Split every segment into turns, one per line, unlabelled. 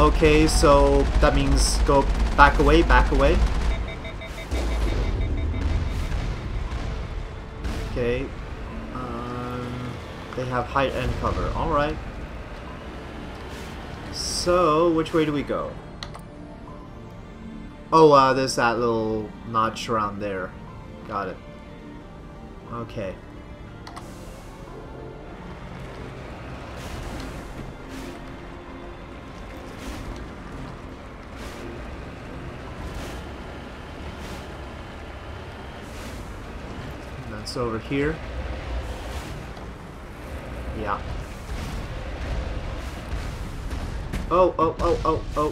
Okay, so that means go back away, back away. Okay. Um, they have height and cover. Alright. So, which way do we go? Oh, uh, there's that little notch around there. Got it. Okay. That's over here. Yeah. Oh, oh, oh, oh, oh.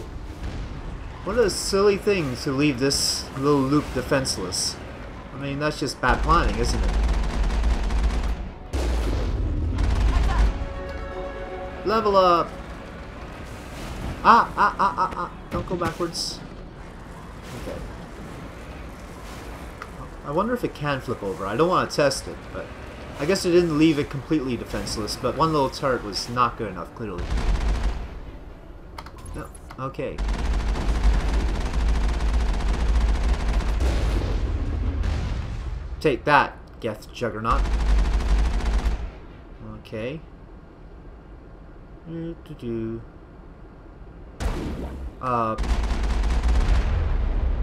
What a silly thing to leave this little loop defenseless. I mean, that's just bad planning, isn't it? Level up! Ah, ah, ah, ah, ah. Don't go backwards. Okay. I wonder if it can flip over. I don't want to test it, but... I guess it didn't leave it completely defenseless, but one little turret was not good enough, clearly. No. Okay. Take that, Geth Juggernaut. Okay. Do do do. Uh.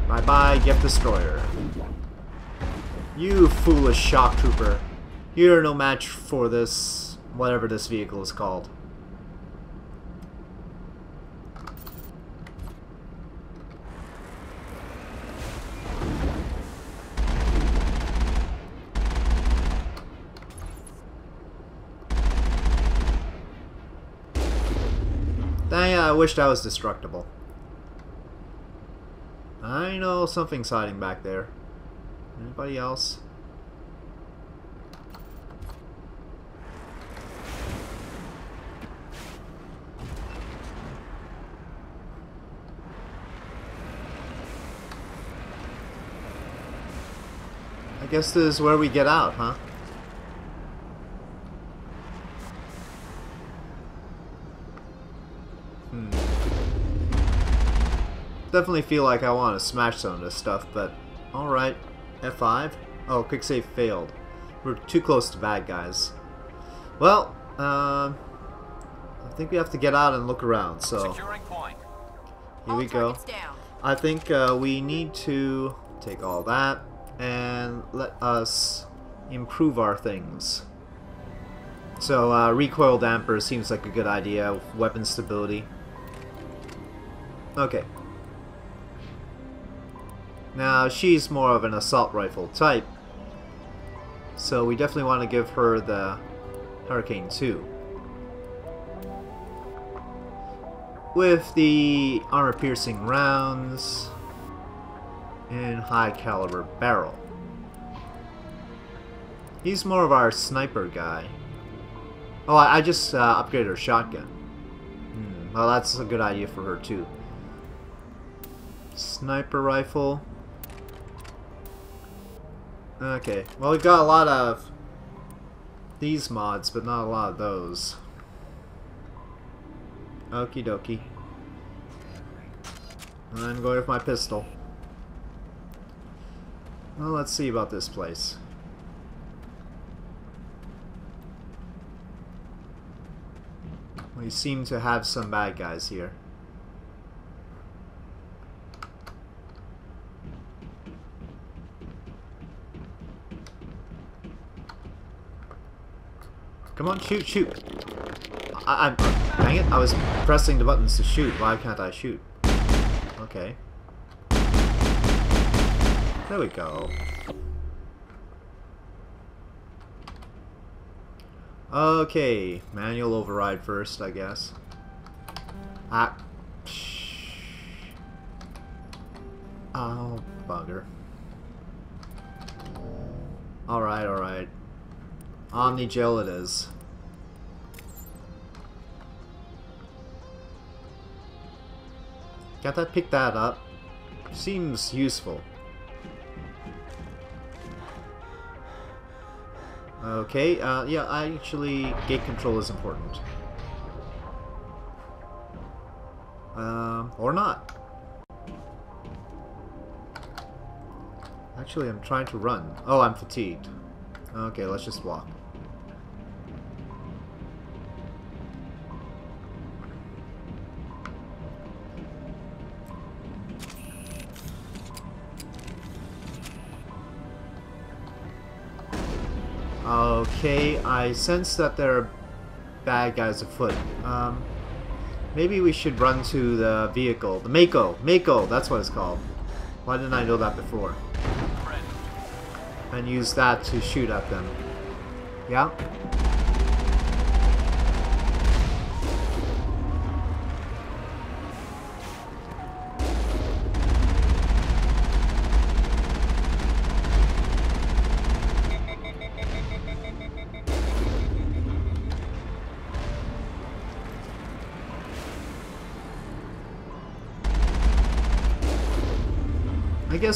Bye bye, Geth Destroyer. You foolish shock trooper. You're no match for this, whatever this vehicle is called. I wished I was destructible. I know something's hiding back there. Anybody else? I guess this is where we get out, huh? Hmm. Definitely feel like I want to smash some of this stuff, but alright. F5? Oh, quick save failed. We're too close to bad guys. Well, um, I think we have to get out and look around, so here we go. I think uh, we need to take all that and let us improve our things. So uh, recoil damper seems like a good idea. Weapon stability. Okay. Now she's more of an assault rifle type, so we definitely want to give her the Hurricane 2. With the armor-piercing rounds and high caliber barrel. He's more of our sniper guy. Oh, I, I just uh, upgraded her shotgun. Hmm, well, that's a good idea for her too. Sniper rifle. Okay, well we've got a lot of these mods, but not a lot of those. Okie dokie. I'm going with my pistol. Well, let's see about this place. We seem to have some bad guys here. Come on, shoot, shoot. I, I'm, dang it, I was pressing the buttons to shoot. Why can't I shoot? Okay. There we go. Okay, manual override first, I guess. Ah. Oh, bugger. Alright, alright. Omni gel it is. Got that pick that up. Seems useful. Okay, uh, yeah, I actually, gate control is important. Um, or not. Actually, I'm trying to run. Oh, I'm fatigued. Okay, let's just walk. Okay, I sense that there are bad guys afoot. Um, maybe we should run to the vehicle. The Mako! Mako! That's what it's called. Why didn't I know that before? And use that to shoot at them. Yeah?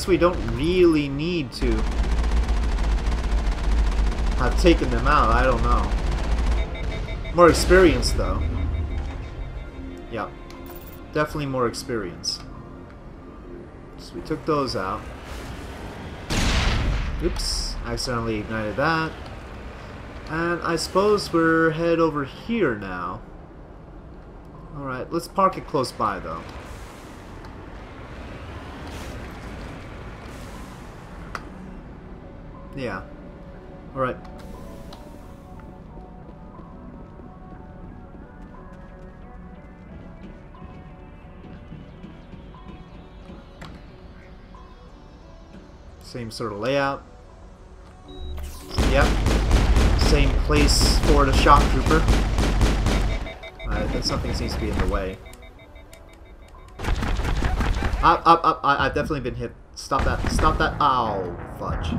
Guess we don't really need to have taken them out, I don't know. More experience though. Yeah. Definitely more experience. So we took those out. Oops, accidentally ignited that. And I suppose we're head over here now. Alright, let's park it close by though. Yeah. Alright. Same sort of layout. Yep. Same place for the shock trooper. Uh, something seems to be in the way. Up, up, up. I, I've definitely been hit. Stop that. Stop that. Ow, fudge.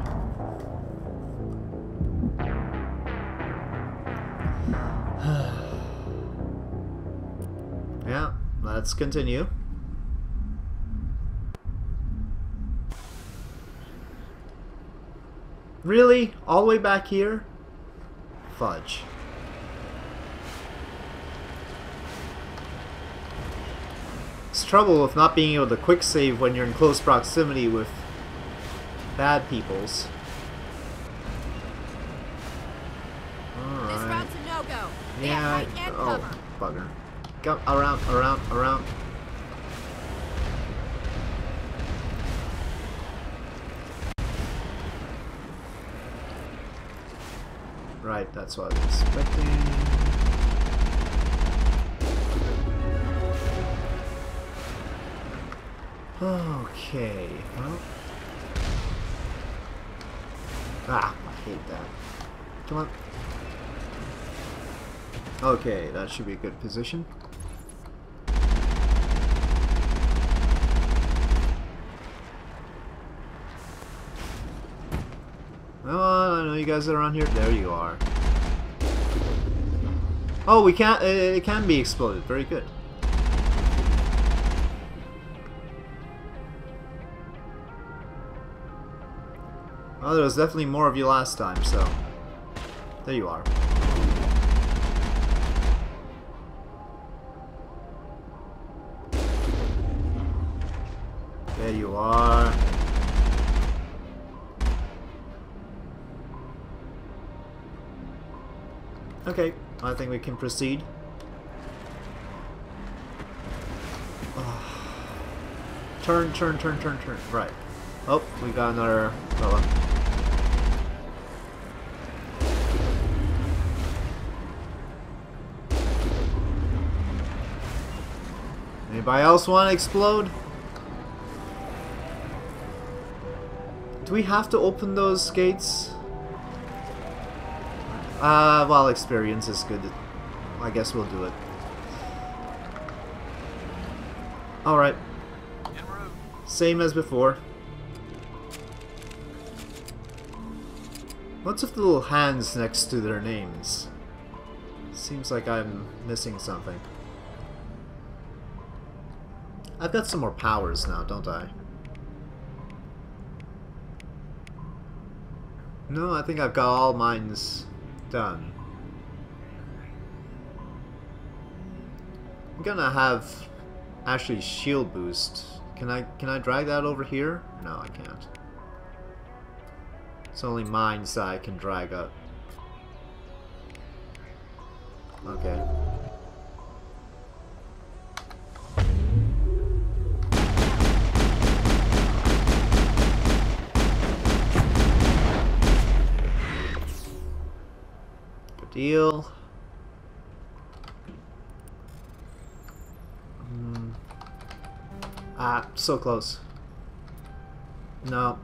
Let's continue. Really? All the way back here? Fudge. It's trouble with not being able to quick save when you're in close proximity with bad peoples. Alright. Yeah. I- oh, bugger. Go around, around, around. Right, that's what I was expecting. Okay, well. Ah, I hate that. Come on. Okay, that should be a good position. Oh, guys are around here. There you are. Oh, we can't. Uh, it can be exploded. Very good. Well, there was definitely more of you last time, so there you are. Think we can proceed. Ah. Turn, turn, turn, turn, turn. Right. Oh, we got another fella. Anybody else want to explode? Do we have to open those gates? Uh, well, experience is good. I guess we'll do it. Alright. Same as before. What's with the little hands next to their names? Seems like I'm missing something. I've got some more powers now, don't I? No, I think I've got all mines done. I'm gonna have actually shield boost. Can I can I drag that over here? No, I can't. It's only mines that I can drag up. Okay. Deal. Hmm. Ah, so close. No.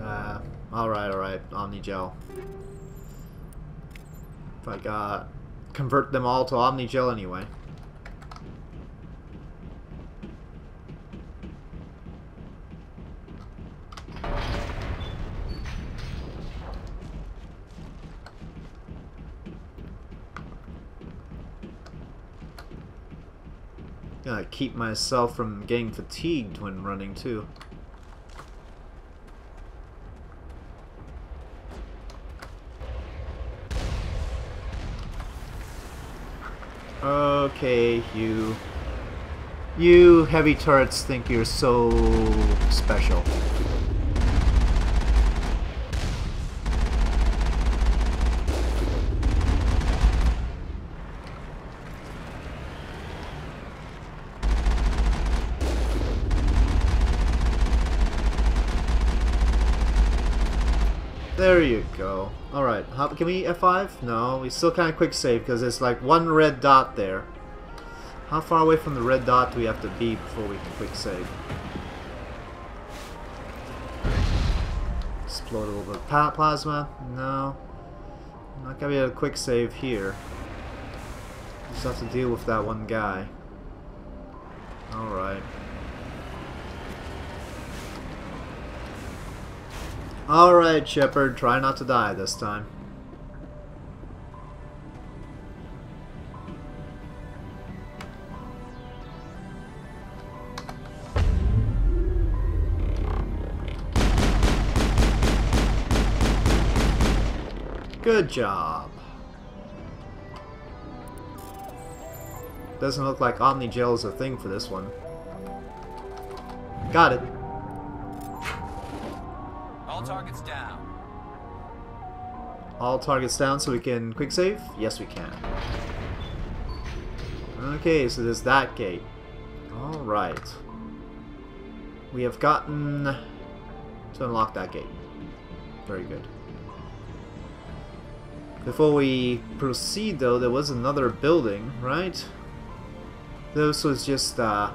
Uh, alright, alright. Omni Gel. If I got... Convert them all to Omni Gel anyway. Gotta keep myself from getting fatigued when running too. Okay, you... You heavy turrets think you're so special. There you go. Alright, can we F5? No, we still can't quick save because there's like one red dot there. How far away from the red dot do we have to be before we can quick save? Explode a little bit of plasma? No. Not gonna be to quick save here. Just have to deal with that one guy. Alright. Alright, Shepard, try not to die this time. Good job. Doesn't look like Omni Gel is a thing for this one. Got it.
All targets down.
All targets down so we can quick save? Yes, we can. Okay, so there's that gate. Alright. We have gotten to unlock that gate. Very good. Before we proceed though, there was another building, right? This was just, uh...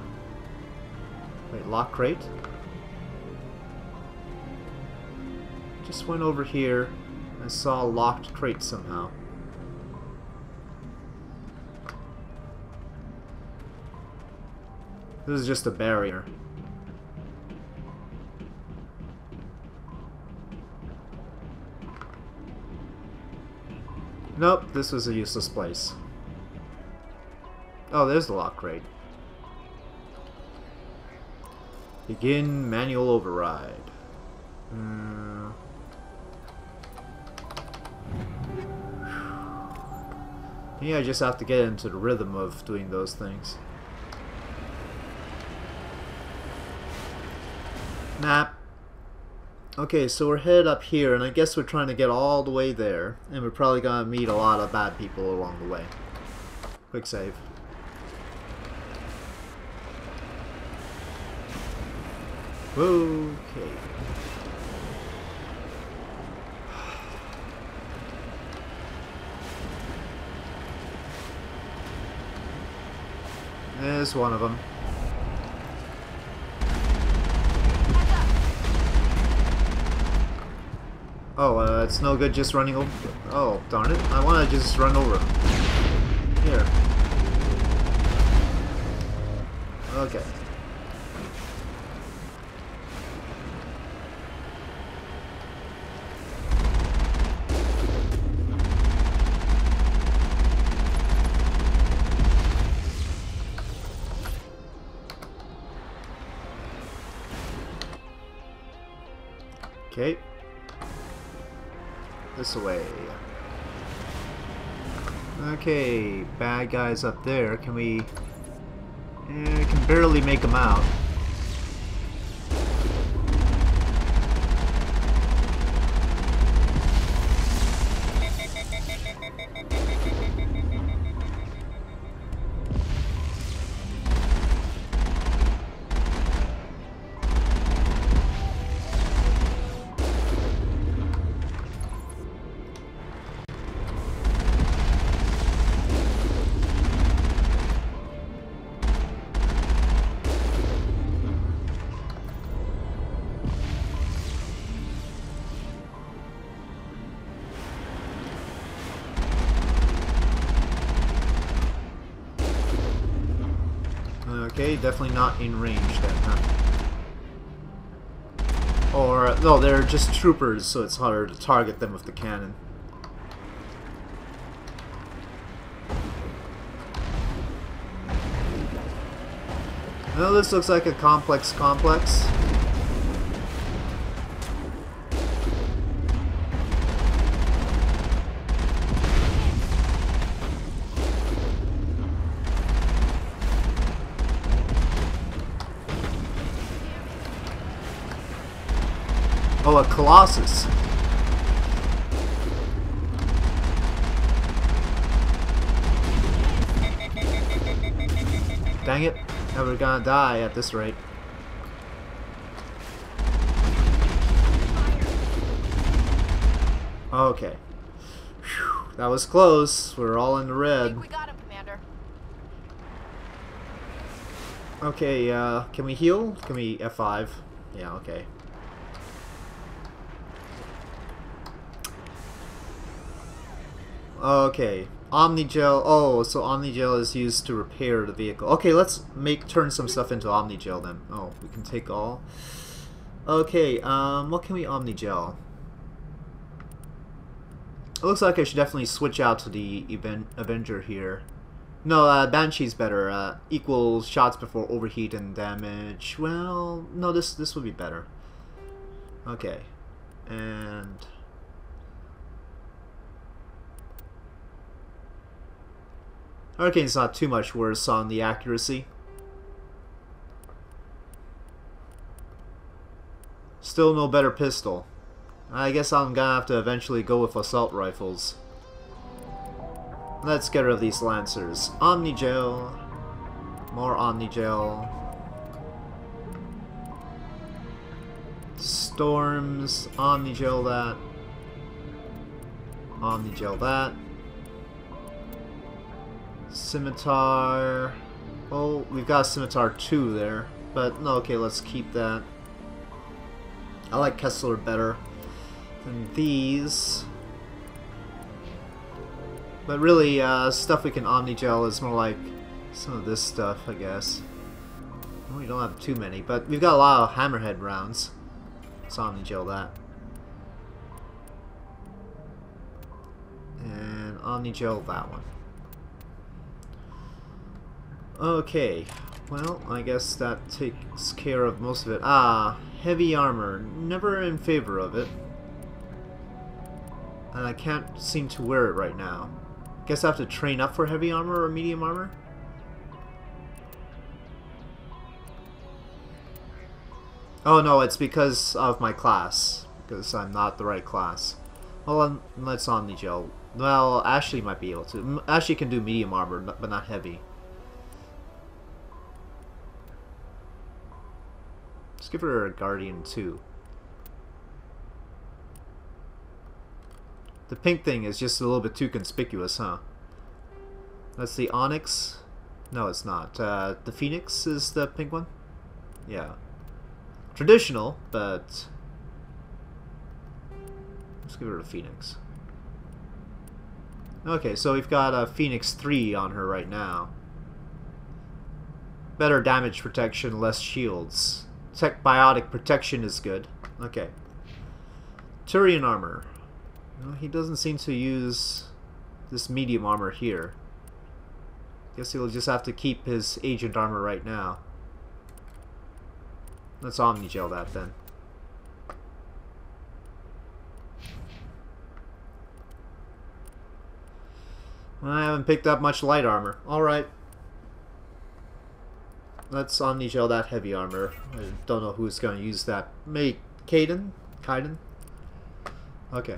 Wait, lock crate? Just went over here and saw a locked crate somehow. This is just a barrier. Nope, this was a useless place. Oh, there's the lock crate. Begin manual override. Hmm. Maybe I just have to get into the rhythm of doing those things. Map. Okay, so we're headed up here, and I guess we're trying to get all the way there, and we're probably gonna meet a lot of bad people along the way. Quick save. Okay. There's one of them. Oh, uh, it's no good just running over. Oh, darn it. I want to just run over him. Here. Okay. Okay. This. Okay, bad guys up there. Can we... Eh, can barely make them out. Definitely not in range then, huh? Or, no, they're just troopers, so it's harder to target them with the cannon. Well, this looks like a complex complex. Colossus. Dang it. Now we're gonna die at this rate. Okay. Whew, that was close. We're all in the red.
we got him, Commander.
Okay, uh, can we heal? Can we F5? Yeah, okay. Okay, Omnigel. Oh, so Omnigel is used to repair the vehicle. Okay, let's make turn some stuff into Omnigel then. Oh, we can take all. Okay, um, what can we Omnigel? It looks like I should definitely switch out to the event Avenger here. No, uh, Banshee's better. Uh, equals shots before overheat and damage. Well, no, this this would be better. Okay, and Hurricane's not too much worse on the accuracy. Still no better pistol. I guess I'm gonna have to eventually go with assault rifles. Let's get rid of these lancers. Omnigel. More Omnigel. Storms. Omnigel that. Omnigel that. Scimitar. Oh, we've got Scimitar 2 there. But, no, okay, let's keep that. I like Kessler better than these. But really, uh, stuff we can Omnigel is more like some of this stuff, I guess. We don't have too many, but we've got a lot of Hammerhead rounds. Let's Omnigel that. And Omnigel that one. Okay, well, I guess that takes care of most of it. Ah, heavy armor. Never in favor of it. And I can't seem to wear it right now. Guess I have to train up for heavy armor or medium armor? Oh no, it's because of my class. Because I'm not the right class. Well, let's Omnigel. Well, Ashley might be able to. Ashley can do medium armor, but not heavy. Give her a Guardian too. The pink thing is just a little bit too conspicuous, huh? That's the Onyx. No, it's not. Uh, the Phoenix is the pink one? Yeah. Traditional, but... Let's give her a Phoenix. Okay, so we've got a Phoenix 3 on her right now. Better damage protection, less shields. Tech biotic protection is good. Okay. Turian armor. Well, he doesn't seem to use this medium armor here. Guess he'll just have to keep his agent armor right now. Let's omni-gel that then. I haven't picked up much light armor. Alright. Let's Omni Gel that heavy armor. I don't know who's going to use that. Maybe Kaden? Kaiden? Okay.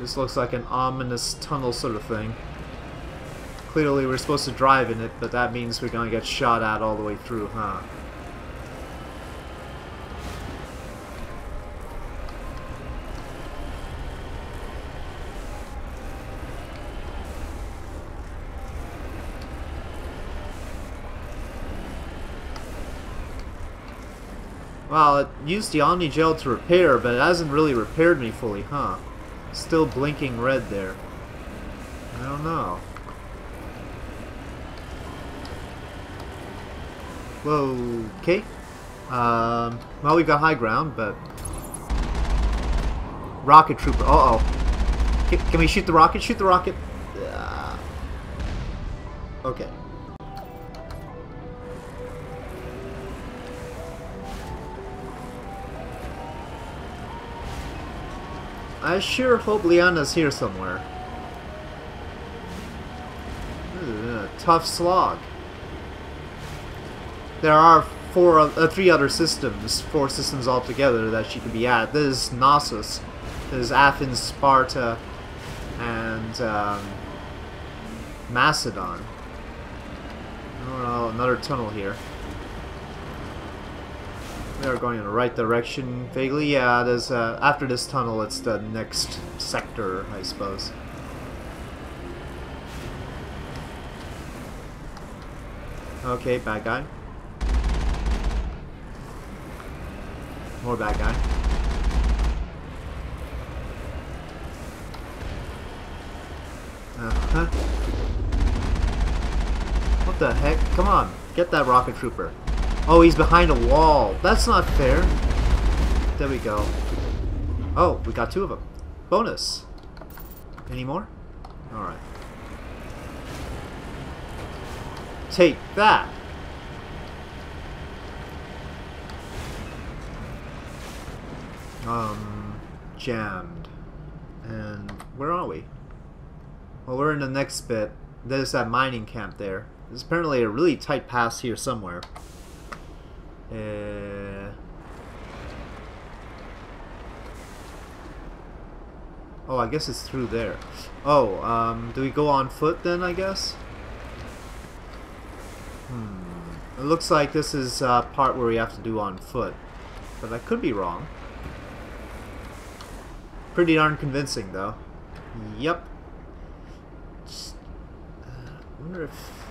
This looks like an ominous tunnel sort of thing. Clearly we're supposed to drive in it, but that means we're gonna get shot at all the way through, huh? Well, it used the Omni Gel to repair, but it hasn't really repaired me fully, huh? Still blinking red there. I don't know. Whoa, okay. Um, well, we've got high ground, but... Rocket Trooper, uh-oh. Can, can we shoot the rocket? Shoot the rocket! Uh, okay. I sure hope Liana's here somewhere. Ugh, tough slog. There are four, uh, three other systems, four systems altogether that she could be at. There's Knossos, is Athens, Sparta, and um, Macedon. Oh, another tunnel here. We are going in the right direction, vaguely. Yeah, there's uh, after this tunnel, it's the next sector, I suppose. Okay, bad guy. More bad guy. Uh-huh. What the heck? Come on, get that rocket trooper. Oh, he's behind a wall. That's not fair. There we go. Oh, we got two of them. Bonus. Any more? Alright. Take that! Um, jammed. And where are we? Well, we're in the next bit. There's that mining camp there. There's apparently a really tight pass here somewhere. Uh, oh, I guess it's through there. Oh, um, do we go on foot then, I guess? Hmm. It looks like this is uh, part where we have to do on foot. But I could be wrong. Pretty darn convincing, though. Yep. Just, uh, wonder if...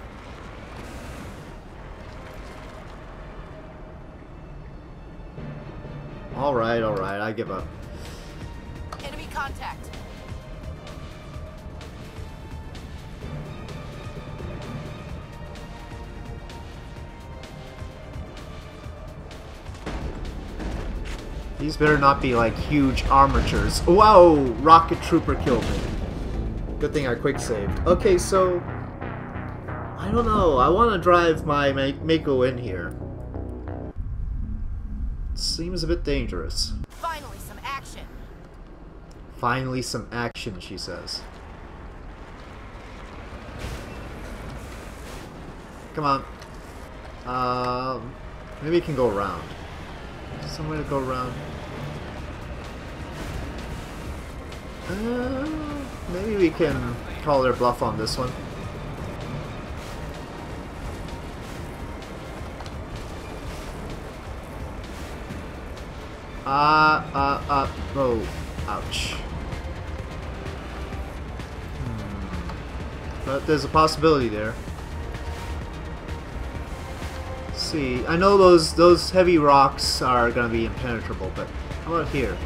Alright, alright, I give up.
Enemy contact.
These better not be like huge armatures. Whoa! Rocket Trooper killed me. Good thing I quick saved. Okay, so... I don't know. I want to drive my Mako in here. Seems a bit dangerous.
Finally, some action.
Finally some action, she says. Come on. Um, maybe we can go around. Some way to go around. Uh, maybe we can call their bluff on this one. Uh, uh, uh, oh, ouch. Hmm. But there's a possibility there. Let's see, I know those those heavy rocks are gonna be impenetrable, but how about here?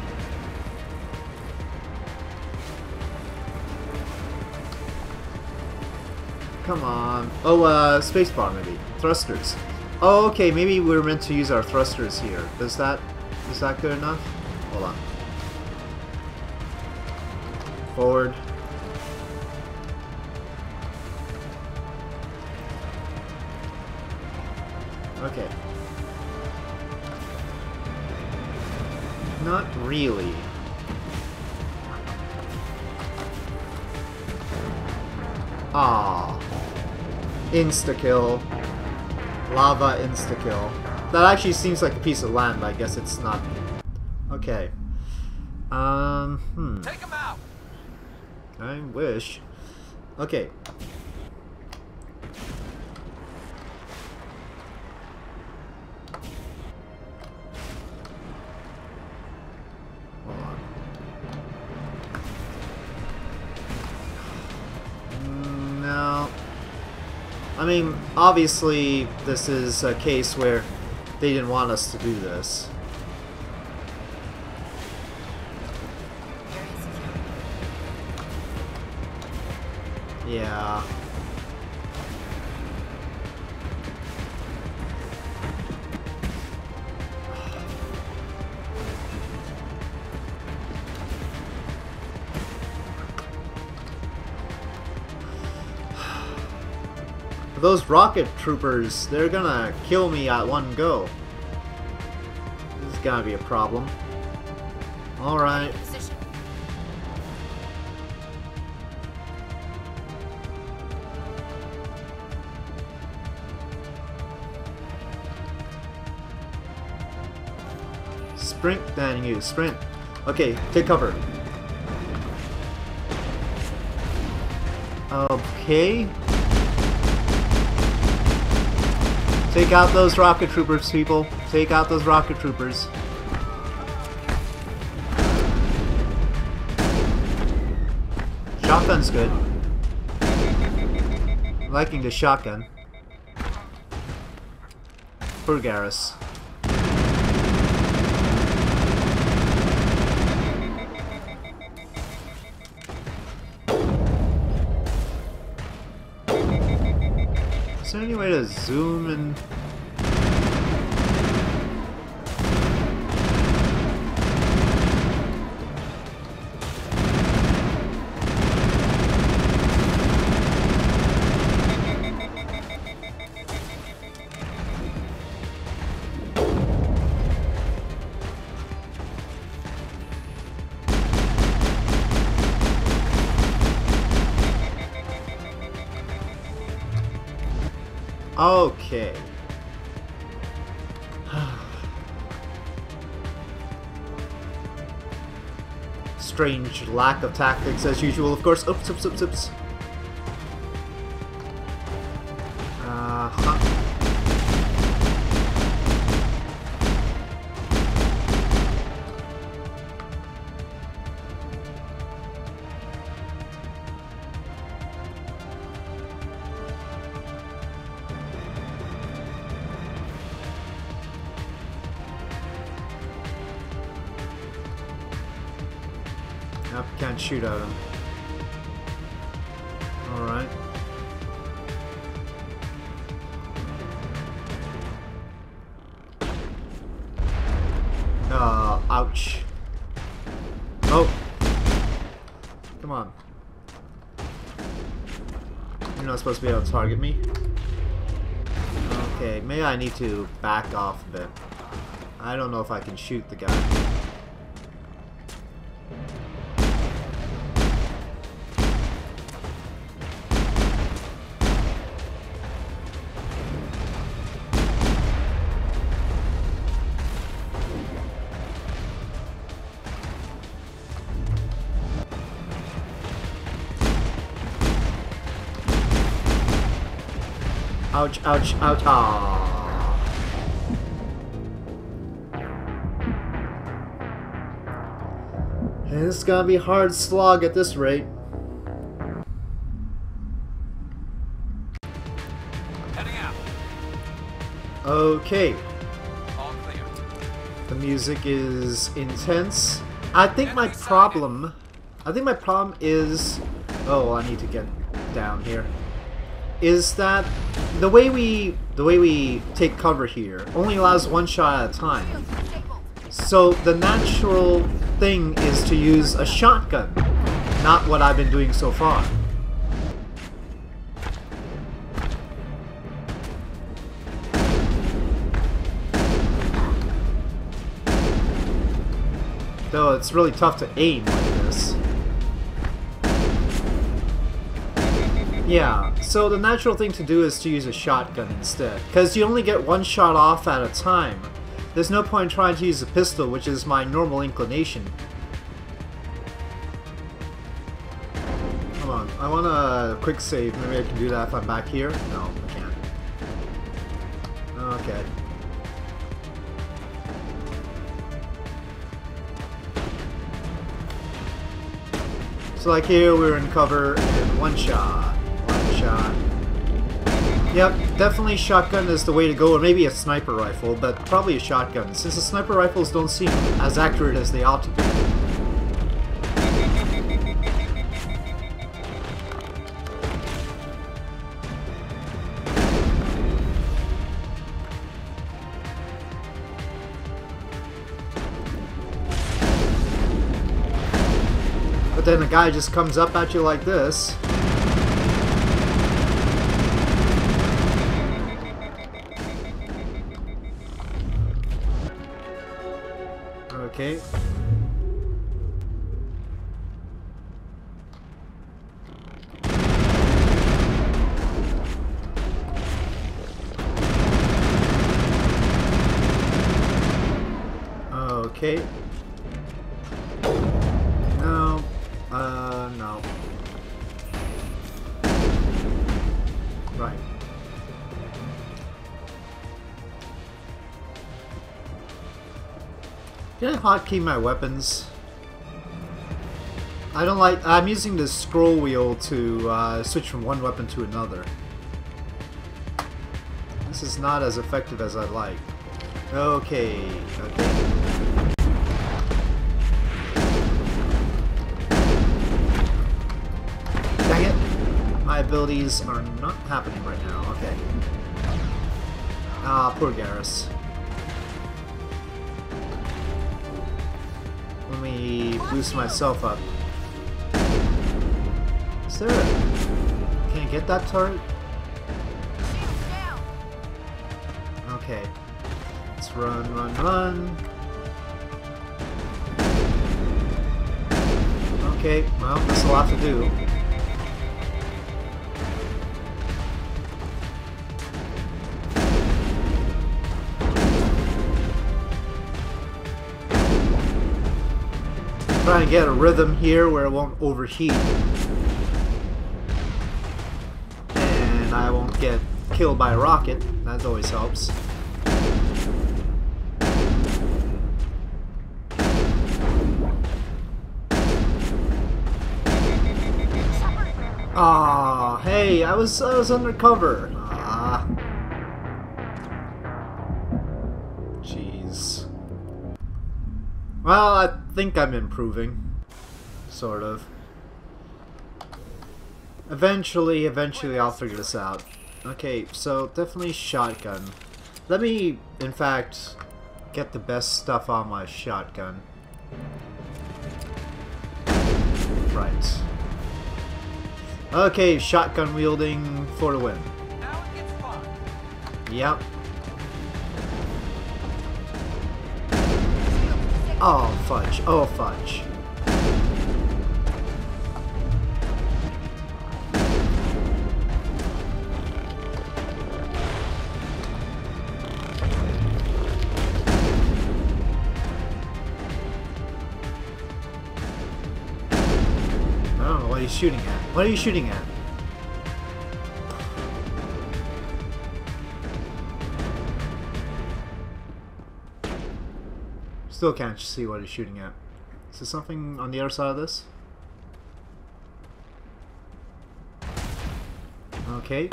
Come on. Oh, uh, spacebar maybe. Thrusters. Oh, okay, maybe we're meant to use our thrusters here. Does that is that good enough? Hold on. Forward. Okay. Not really. Ah. Insta-kill. Lava insta-kill. That actually seems like a piece of land, but I guess it's not. Okay. Um, hmm.
Take him out.
I wish. Okay. No. I mean, obviously, this is a case where they didn't want us to do this. Yeah. Those rocket troopers, they're gonna kill me at one go. This is gonna be a problem. Alright. Sprint, then you sprint. Okay, take cover. Okay. Take out those rocket troopers, people. Take out those rocket troopers. Shotgun's good. Liking the shotgun. For to zoom and... Okay. Strange lack of tactics as usual, of course. Oops, oops, oops, oops. Need to back off a bit. I don't know if I can shoot the guy. Ouch, ouch, ouch. Aww. It's gonna be a hard slog at this rate. Okay,
All clear.
the music is intense. I think my problem... I think my problem is... Oh, I need to get down here. Is that the way we the way we take cover here only allows one shot at a time. So the natural thing is to use a shotgun, not what I've been doing so far. Though it's really tough to aim like this. Yeah, so the natural thing to do is to use a shotgun instead, because you only get one shot off at a time. There's no point trying to use a pistol, which is my normal inclination. Come on, I want a quick save. Maybe I can do that if I'm back here? No, I can't. Okay. So like here, we're in cover and one shot. Yep, definitely shotgun is the way to go, or maybe a sniper rifle, but probably a shotgun, since the sniper rifles don't seem as accurate as they ought to be. But then a guy just comes up at you like this. Hotkey my weapons? I don't like. I'm using the scroll wheel to uh, switch from one weapon to another. This is not as effective as I'd like. Okay. Okay. Dang it! My abilities are not happening right now. Okay. Ah, poor Garrus. Me boost myself up. A... Can I get that turret? Okay. Let's run, run, run. Okay, well, this will have to do. Trying to get a rhythm here where it won't overheat. And I won't get killed by a rocket. That always helps. Ah, hey, I was I was undercover. Ah. Jeez. Well, I think I'm improving. Sort of. Eventually, eventually I'll figure this out. Okay, so definitely shotgun. Let me, in fact, get the best stuff on my shotgun. Right. Okay, shotgun wielding for the win.
Now it gets fun.
Yep. Oh, fudge. Oh, fudge. I don't know what he's shooting at. What are you shooting at? Still can't see what he's shooting at. Is there something on the other side of this? Okay.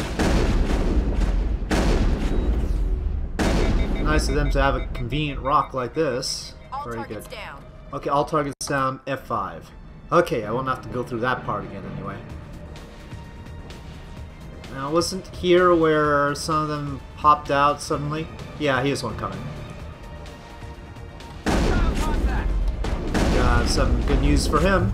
Nice of them to have a convenient rock like this.
All
Very good.
down.
Okay, all targets down, F5. Okay, I won't have to go through that part again anyway. Now, wasn't here where some of them popped out suddenly? Yeah, here's one coming. uh, some good news for him.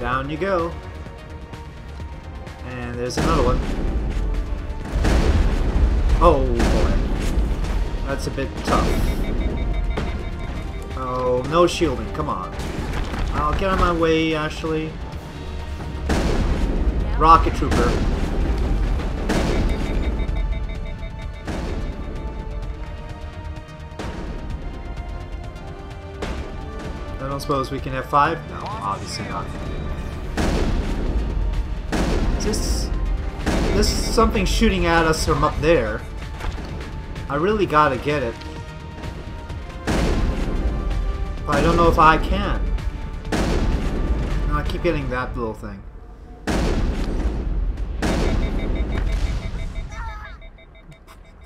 Down you go. And there's another one. Oh boy. That's a bit tough. No shielding, come on. I'll get on my way, Ashley. Rocket Trooper. I don't suppose we can have five? No, obviously not. Is this... This is something shooting at us from up there. I really gotta get it. But I don't know if I can. No, I keep getting that little thing.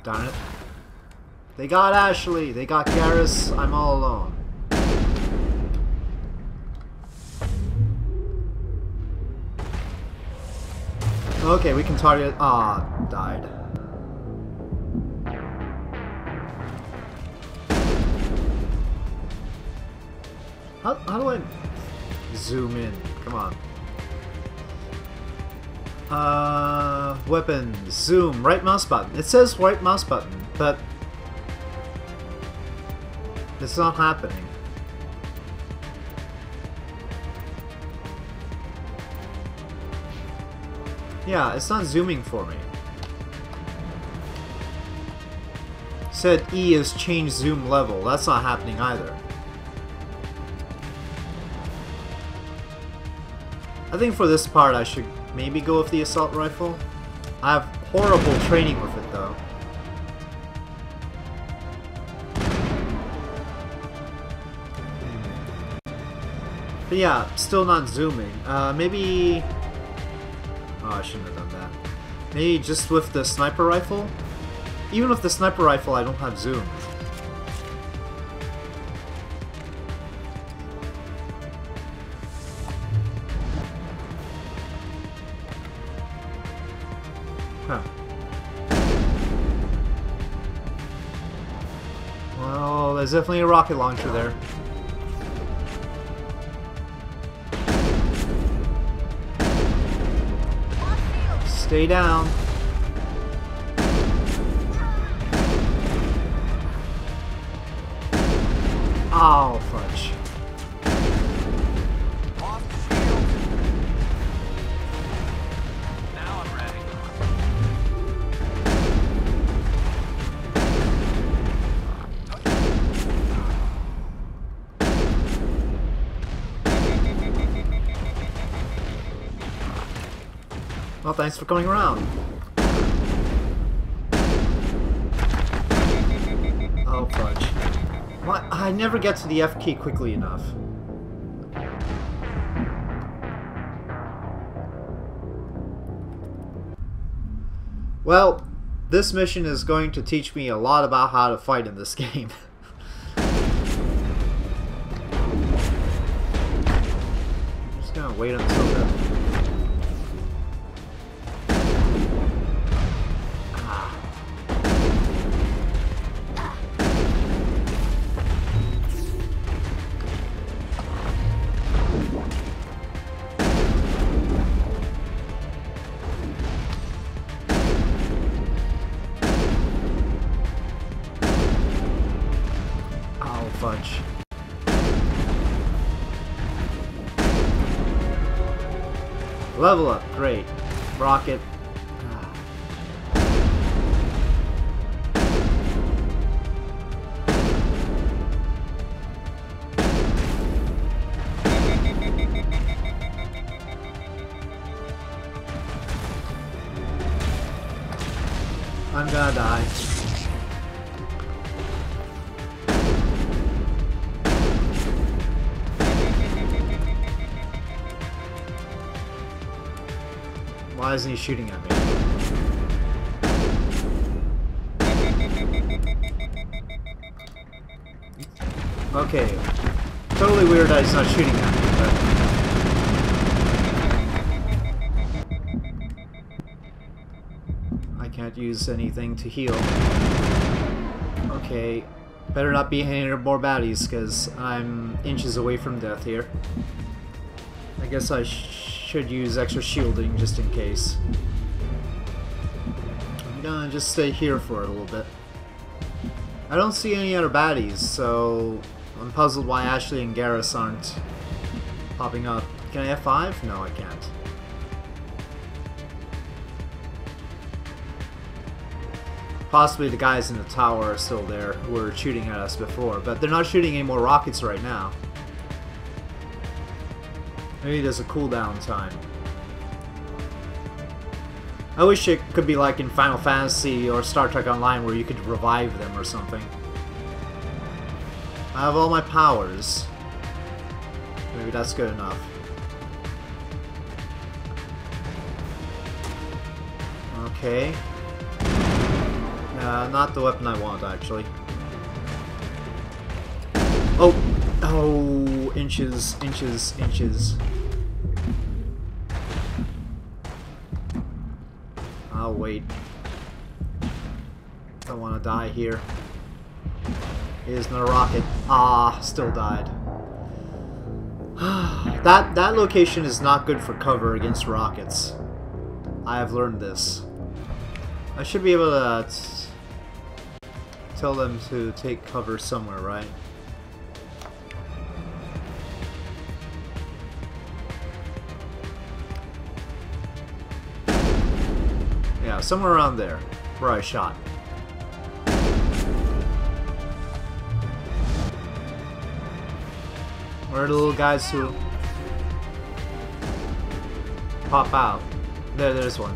Darn it. They got Ashley, they got Garrus, I'm all alone. Okay, we can target. Ah, died. How, how do I zoom in? Come on. Uh, weapons, zoom, right mouse button. It says right mouse button, but it's not happening. Yeah, it's not zooming for me. Said E is change zoom level. That's not happening either. I think for this part I should maybe go with the assault rifle. I have horrible training with it though. But yeah, still not zooming. Uh, maybe... Oh, I shouldn't have done that. Maybe just with the sniper rifle? Even with the sniper rifle, I don't have zoom. Definitely a rocket launcher there. Stay down. Thanks for coming around. Oh, fudge. I never get to the F key quickly enough. Well, this mission is going to teach me a lot about how to fight in this game. Just gonna wait until Level up, great. Rocket. Isn't shooting at me? Okay. Totally weird that he's not shooting at me, but... I can't use anything to heal. Okay. Better not be any more baddies, because I'm inches away from death here. I guess I should use extra shielding just in case. I'm gonna just stay here for a little bit. I don't see any other baddies, so I'm puzzled why Ashley and Garrus aren't popping up. Can I F5? No, I can't. Possibly the guys in the tower are still there who were shooting at us before, but they're not shooting any more rockets right now. Maybe there's a cooldown time. I wish it could be like in Final Fantasy or Star Trek Online where you could revive them or something. I have all my powers. Maybe that's good enough. Okay. Uh, not the weapon I want, actually. Oh! Oh! Inches, inches, inches. Wait. Don't want to die here. here. Is not a rocket. Ah, still died. that that location is not good for cover against rockets. I have learned this. I should be able to tell them to take cover somewhere, right? Somewhere around there, where I shot. Where are the little guys who pop out? There, there's one.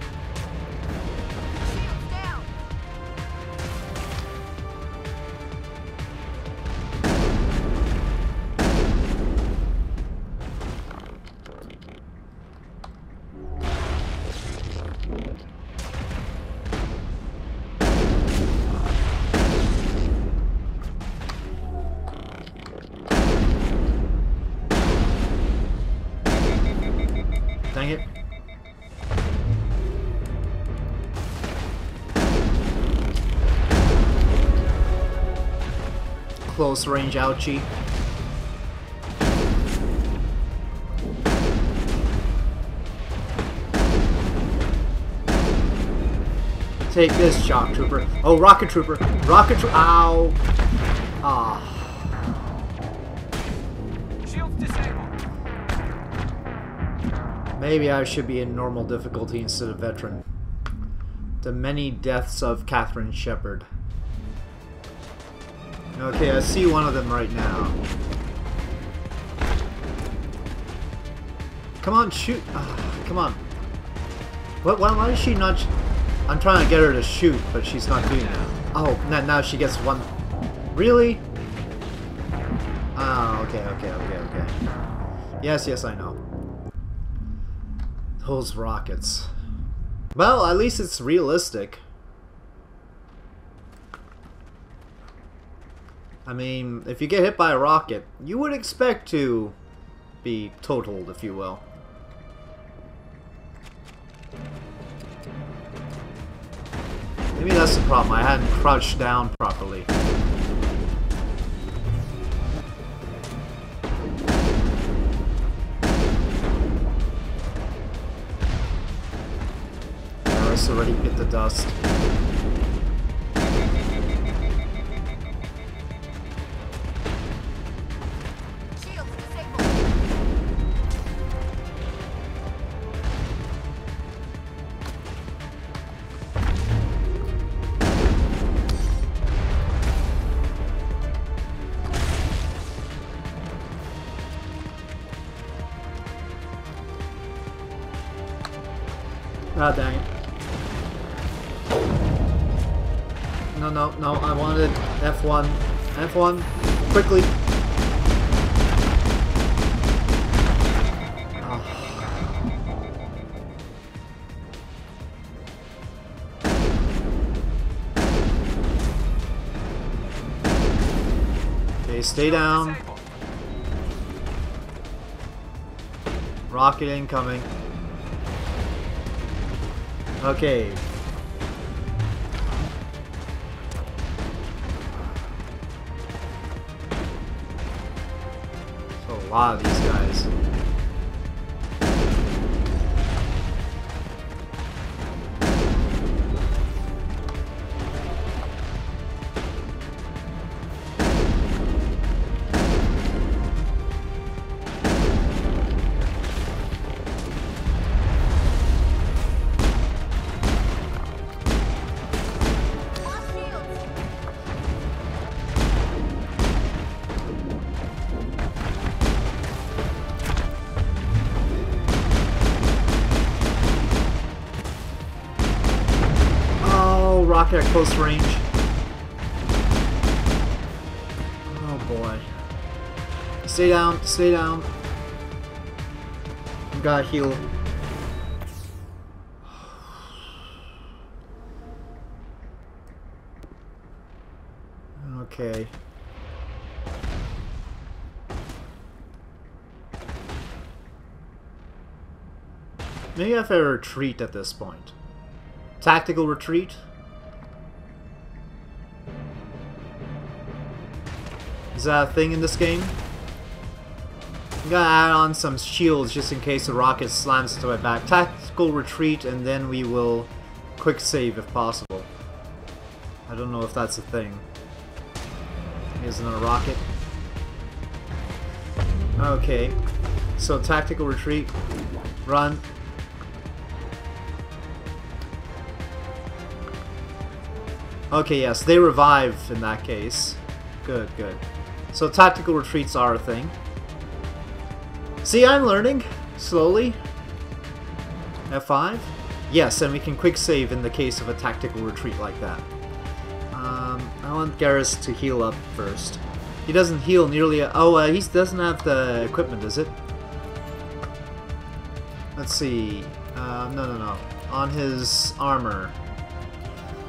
Close range ouchie. Take this, shock trooper. Oh, rocket trooper. Rocket trooper. Ow. Ah. Maybe I should be in normal difficulty instead of veteran. The many deaths of Catherine Shepard. Okay, I see one of them right now. Come on, shoot! Ah, come on. What? Why, why is she not? I'm trying to get her to shoot, but she's not doing that. Oh, now, now she gets one. Really? Ah, okay, okay, okay, okay. Yes, yes, I know. Those rockets. Well, at least it's realistic. I mean, if you get hit by a rocket, you would expect to be totaled, if you will. Maybe that's the problem. I hadn't crouched down properly. Already hit the dust. No, I wanted F1. F1, quickly. Ah. Okay, stay down. Rocket incoming. Okay. Lot of these guys. Heal. Okay. Maybe I have a retreat at this point. Tactical retreat? Is that a thing in this game? I'm gonna add on some shields just in case the rocket slams into my back. Tactical retreat and then we will quick save if possible. I don't know if that's a thing. Isn't a rocket? Okay. So tactical retreat. Run. Okay, yes, they revive in that case. Good, good. So tactical retreats are a thing. See, I'm learning. Slowly. F5? Yes, and we can quick save in the case of a tactical retreat like that. Um, I want Garrus to heal up first. He doesn't heal nearly... oh, uh, he doesn't have the equipment, does it? Let's see. Uh, no, no, no. On his armor.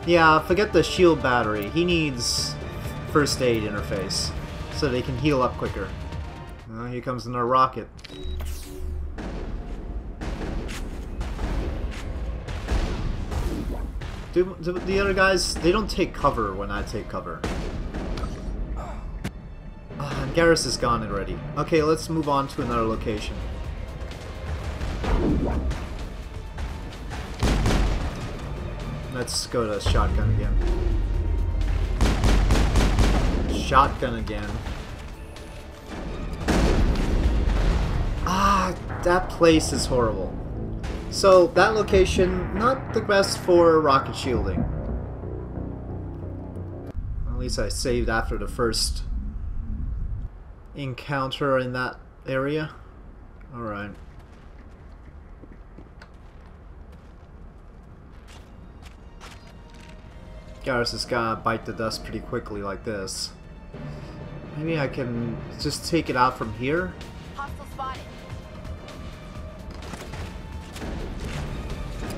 Yeah, forget the shield battery. He needs first aid interface so they can heal up quicker. Oh, here comes another rocket. Do, do the other guys, they don't take cover when I take cover. And Garrus is gone already. Okay, let's move on to another location. Let's go to shotgun again. Shotgun again. That place is horrible. So, that location, not the best for rocket shielding. At least I saved after the first encounter in that area. Alright. Garrus is gonna bite the dust pretty quickly like this. Maybe I can just take it out from here?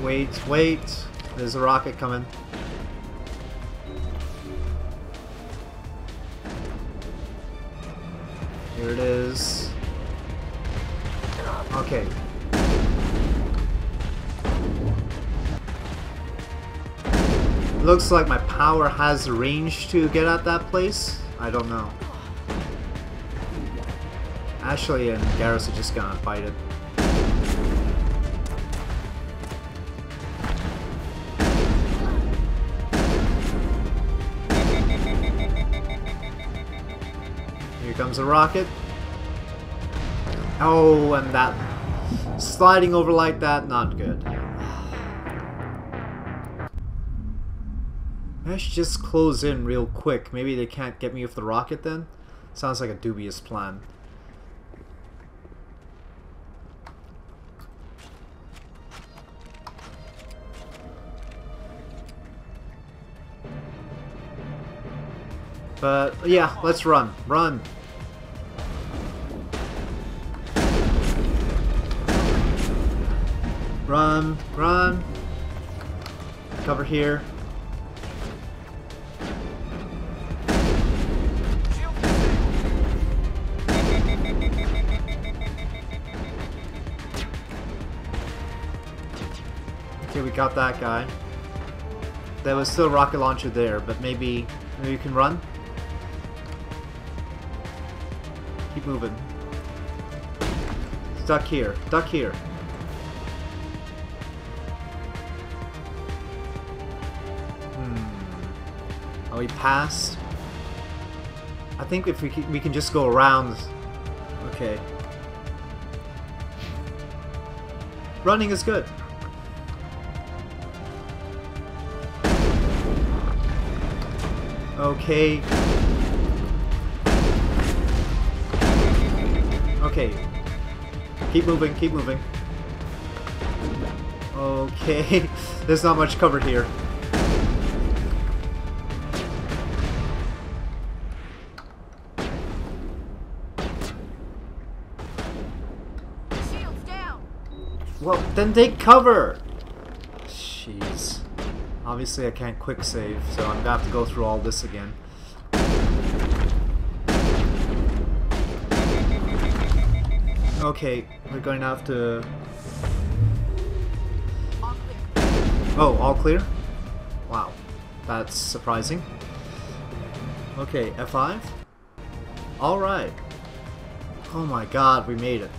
Wait, wait. There's a rocket coming. Here it is. Okay. Looks like my power has range to get at that place. I don't know. Ashley and Garrus are just gonna fight it. Comes a rocket. Oh, and that sliding over like that, not good. I should just close in real quick. Maybe they can't get me with the rocket then? Sounds like a dubious plan. But yeah, let's run. Run. Run, run. Cover here. Okay, we got that guy. There was still rocket launcher there, but maybe maybe you can run. Keep moving. Duck here. Duck here. Oh, passed. I think if we can, we can just go around. Okay. Running is good. Okay. Okay. Keep moving, keep moving. Okay. There's not much cover here. Then take cover! Jeez. Obviously I can't quick save, so I'm gonna have to go through all this again. Okay, we're going to have to... Oh, all clear? Wow, that's surprising. Okay, F5? Alright. Oh my god, we made it.